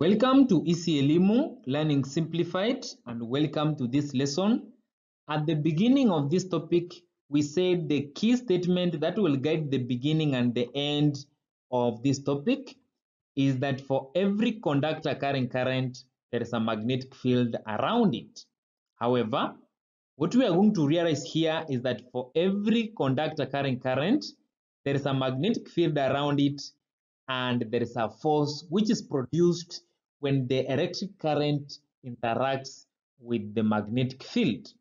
Welcome to EasyElimu Learning Simplified and welcome to this lesson. At the beginning of this topic, we said the key statement that will guide the beginning and the end of this topic is that for every conductor carrying current, there is a magnetic field around it. However, what we are going to realize here is that for every conductor carrying current, there is a magnetic field around it and there is a force which is produced when the electric current interacts with the magnetic field.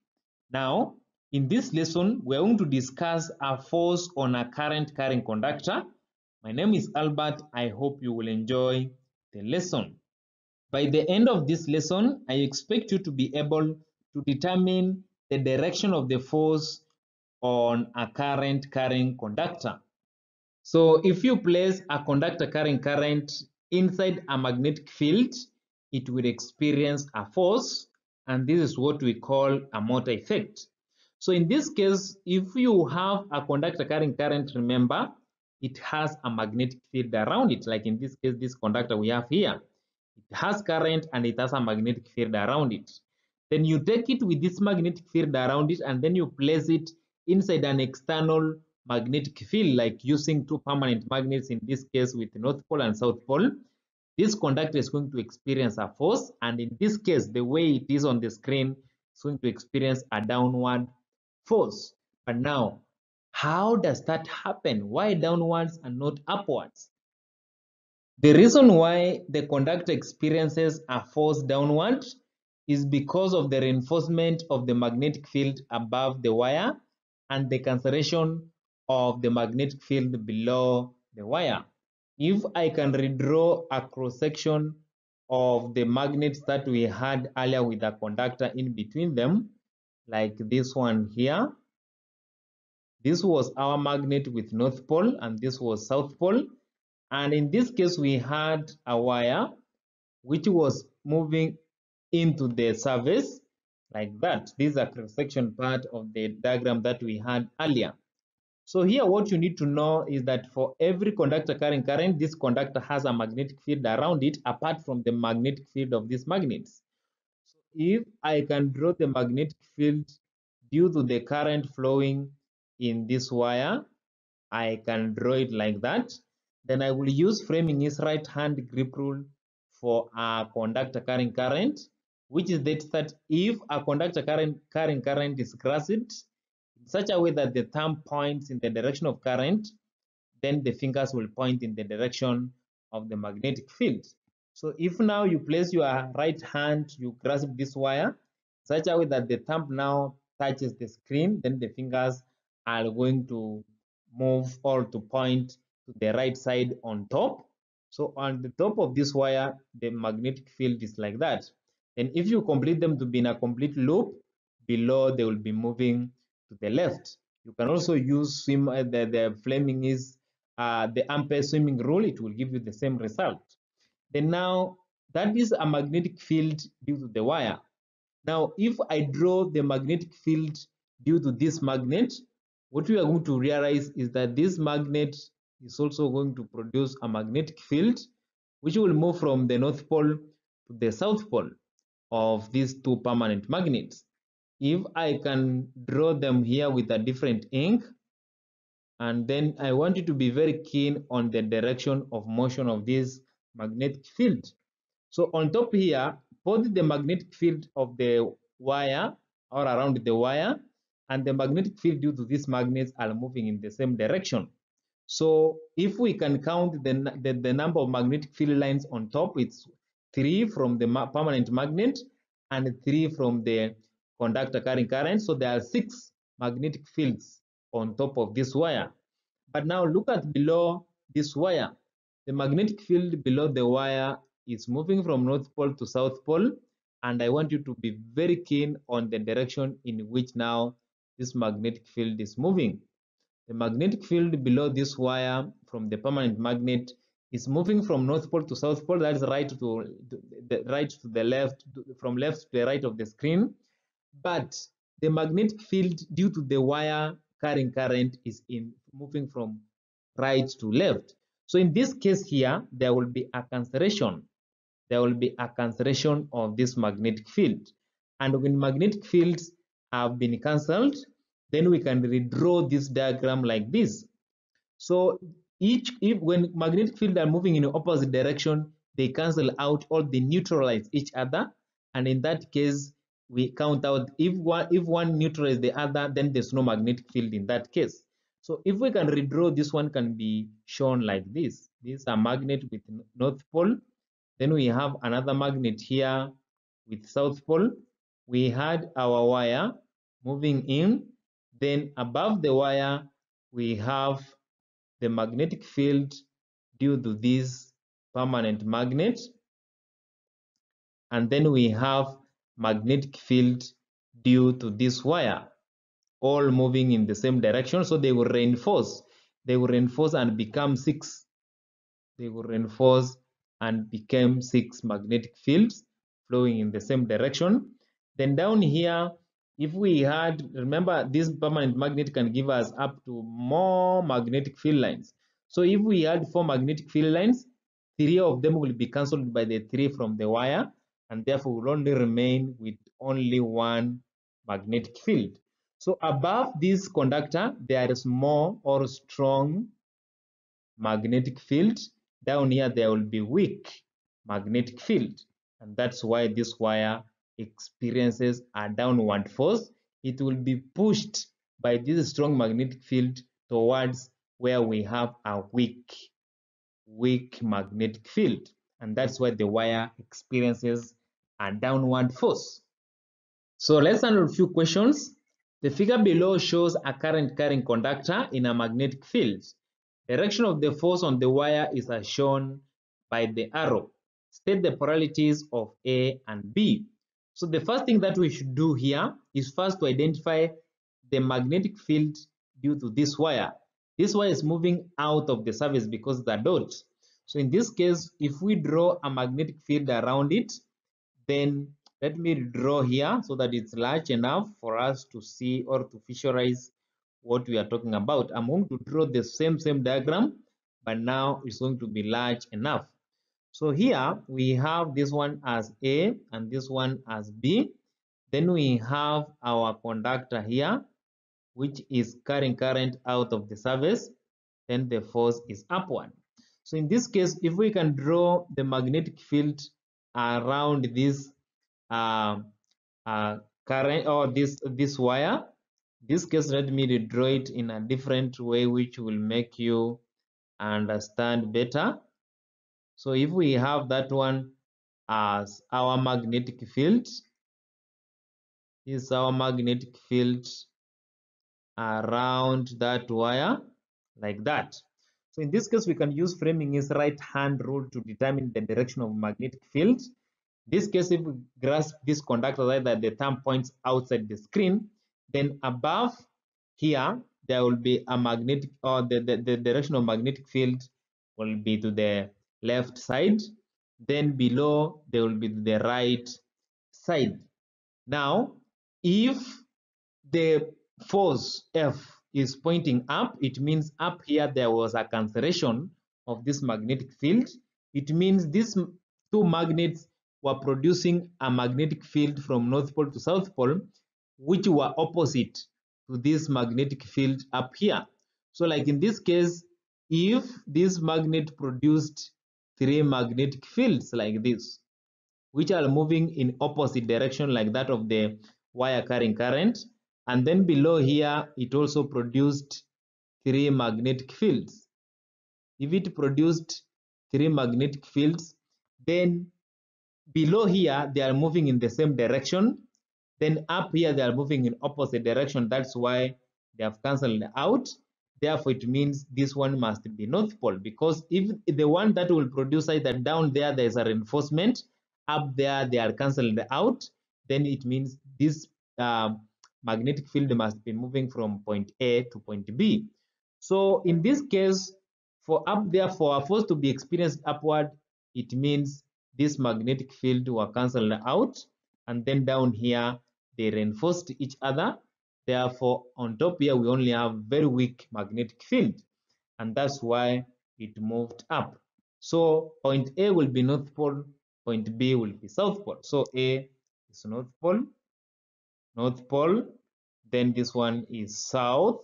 Now, in this lesson, we're going to discuss a force on a current carrying conductor. My name is Albert. I hope you will enjoy the lesson. By the end of this lesson, I expect you to be able to determine the direction of the force on a current carrying conductor. So if you place a conductor carrying current inside a magnetic field, it will experience a force and this is what we call a motor effect. So in this case, if you have a conductor carrying current, remember, it has a magnetic field around it. Like in this case, this conductor we have here, it has current and it has a magnetic field around it. Then you take it with this magnetic field around it and then you place it inside an external magnetic field like using two permanent magnets in this case with north pole and south pole this conductor is going to experience a force and in this case the way it is on the screen is going to experience a downward force. But now how does that happen? Why downwards and not upwards? The reason why the conductor experiences a force downward is because of the reinforcement of the magnetic field above the wire and the cancellation of the magnetic field below the wire. If I can redraw a cross section of the magnets that we had earlier with a conductor in between them, like this one here, this was our magnet with north pole and this was south pole. And in this case, we had a wire which was moving into the surface like that. This is a cross section part of the diagram that we had earlier. So here what you need to know is that for every conductor carrying current, this conductor has a magnetic field around it apart from the magnetic field of these magnets. So if I can draw the magnetic field due to the current flowing in this wire, I can draw it like that. Then I will use Fleming's right hand grip rule for a conductor carrying current, which is that if a conductor current carrying current is grasped such a way that the thumb points in the direction of current, then the fingers will point in the direction of the magnetic field. So if now you place your right hand, you grasp this wire, such a way that the thumb now touches the screen, then the fingers are going to move or to point to the right side on top. So on the top of this wire, the magnetic field is like that. And if you complete them to be in a complete loop, below they will be moving to the left. You can also use swim uh, the, the Fleming is uh, the ampere swimming rule. It will give you the same result. Then now that is a magnetic field due to the wire. Now, if I draw the magnetic field due to this magnet, what we are going to realize is that this magnet is also going to produce a magnetic field, which will move from the north pole to the south pole of these two permanent magnets if I can draw them here with a different ink, and then I want you to be very keen on the direction of motion of this magnetic field. So on top here, both the magnetic field of the wire or around the wire and the magnetic field due to these magnets are moving in the same direction. So if we can count the, the, the number of magnetic field lines on top, it's three from the permanent magnet and three from the conductor carrying current. So there are six magnetic fields on top of this wire. But now look at below this wire. The magnetic field below the wire is moving from north pole to south pole. And I want you to be very keen on the direction in which now this magnetic field is moving. The magnetic field below this wire from the permanent magnet is moving from north pole to south pole. That is right to the right to the left, from left to the right of the screen but the magnetic field due to the wire carrying current is in moving from right to left. So in this case here, there will be a cancellation. there will be a cancellation of this magnetic field. And when magnetic fields have been cancelled, then we can redraw this diagram like this. So each if when magnetic field are moving in opposite direction, they cancel out or they neutralize each other. And in that case, we count out if one if one neutralizes the other, then there's no magnetic field in that case. So if we can redraw, this one can be shown like this. This is a magnet with north pole. Then we have another magnet here with south pole. We had our wire moving in. Then above the wire, we have the magnetic field due to this permanent magnet. And then we have magnetic field due to this wire all moving in the same direction. So they will reinforce they will reinforce and become six. They will reinforce and become six magnetic fields flowing in the same direction. Then down here if we had remember this permanent magnet can give us up to more magnetic field lines. So if we had four magnetic field lines three of them will be cancelled by the three from the wire and therefore will only remain with only one magnetic field. So above this conductor, there is more or strong magnetic field. Down here, there will be weak magnetic field. And that's why this wire experiences a downward force. It will be pushed by this strong magnetic field towards where we have a weak, weak magnetic field. And that's why the wire experiences a downward force. So let's answer a few questions. The figure below shows a current carrying conductor in a magnetic field. Direction of the force on the wire is as shown by the arrow. State the polarities of A and B. So the first thing that we should do here is first to identify the magnetic field due to this wire. This wire is moving out of the surface because the dot. So in this case, if we draw a magnetic field around it, then let me draw here so that it's large enough for us to see or to visualize what we are talking about. I'm going to draw the same same diagram, but now it's going to be large enough. So here we have this one as A and this one as B. Then we have our conductor here, which is carrying current out of the surface. Then the force is upward. So in this case, if we can draw the magnetic field around this uh, uh, current or this this wire. This case let me draw it in a different way which will make you understand better. So if we have that one as our magnetic field is our magnetic field around that wire like that so in this case, we can use Fleming's right hand rule to determine the direction of magnetic field. This case, if we grasp this conductor right that the thumb points outside the screen, then above here, there will be a magnetic or the, the, the direction of magnetic field will be to the left side. Then below, there will be the right side. Now, if the force F is pointing up, it means up here there was a cancellation of this magnetic field. It means these two magnets were producing a magnetic field from North Pole to South Pole, which were opposite to this magnetic field up here. So like in this case, if this magnet produced three magnetic fields like this, which are moving in opposite direction like that of the wire carrying current, and then below here, it also produced three magnetic fields. If it produced three magnetic fields, then below here, they are moving in the same direction. Then up here, they are moving in opposite direction. That's why they have cancelled out. Therefore, it means this one must be North Pole because if the one that will produce either down there, there is a reinforcement, up there, they are cancelled out, then it means this uh, magnetic field must be moving from point A to point B. So in this case, for up there, for a force to be experienced upward, it means this magnetic field were cancelled out. And then down here, they reinforced each other. Therefore, on top here, we only have very weak magnetic field. And that's why it moved up. So point A will be North Pole, point B will be South Pole. So A is North Pole, North Pole, then this one is South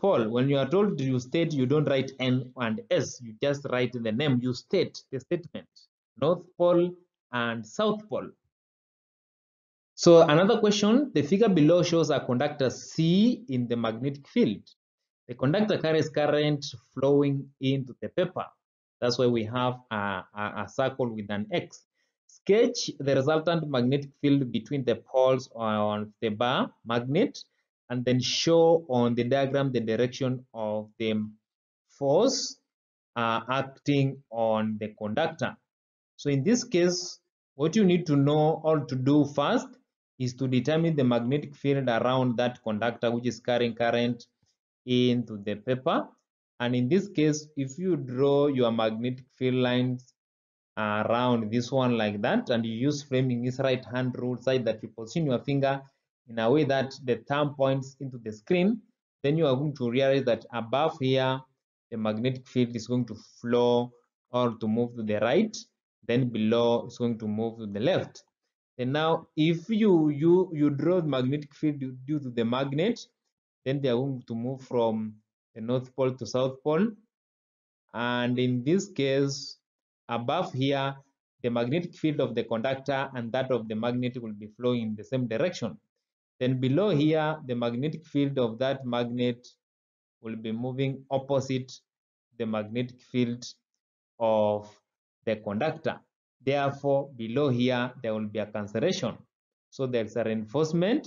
Pole. When you are told you state, you don't write N and S, you just write the name, you state the statement, North Pole and South Pole. So another question, the figure below shows a conductor C in the magnetic field. The conductor carries current flowing into the paper. That's why we have a, a, a circle with an X. Sketch the resultant magnetic field between the poles on the bar magnet and then show on the diagram the direction of the force uh, acting on the conductor. So in this case, what you need to know or to do first is to determine the magnetic field around that conductor which is carrying current into the paper. And in this case, if you draw your magnetic field lines Uh, around this one like that, and you use Fleming's right hand rule side that you position your finger in a way that the thumb points into the screen, then you are going to realize that above here, the magnetic field is going to flow or to move to the right, then below it's going to move to the left. And now if you you you draw the magnetic field due to the magnet, then they are going to move from the north pole to south pole. And in this case, above here, the magnetic field of the conductor and that of the magnet will be flowing in the same direction. Then below here, the magnetic field of that magnet will be moving opposite the magnetic field of the conductor. Therefore, below here, there will be a cancellation. So there's a reinforcement,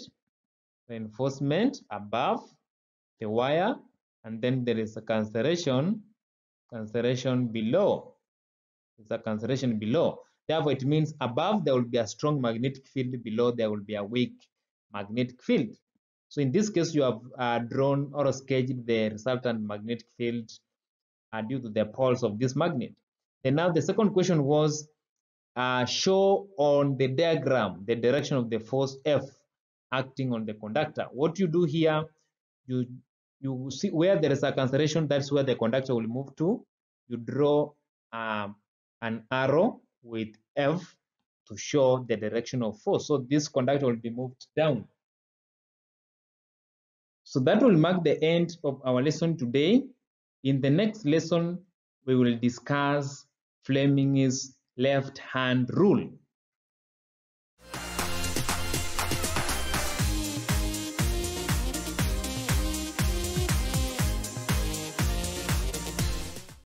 reinforcement above the wire, and then there is a cancellation, cancellation below. A cancellation below. Therefore, it means above there will be a strong magnetic field, below there will be a weak magnetic field. So in this case, you have uh, drawn or sketched the resultant magnetic field uh, due to the poles of this magnet. And now the second question was uh, show on the diagram the direction of the force F acting on the conductor. What you do here, you you see where there is a cancellation, that's where the conductor will move to. You draw um, an arrow with F to show the direction of force. So this conductor will be moved down. So that will mark the end of our lesson today. In the next lesson, we will discuss Fleming's left hand rule.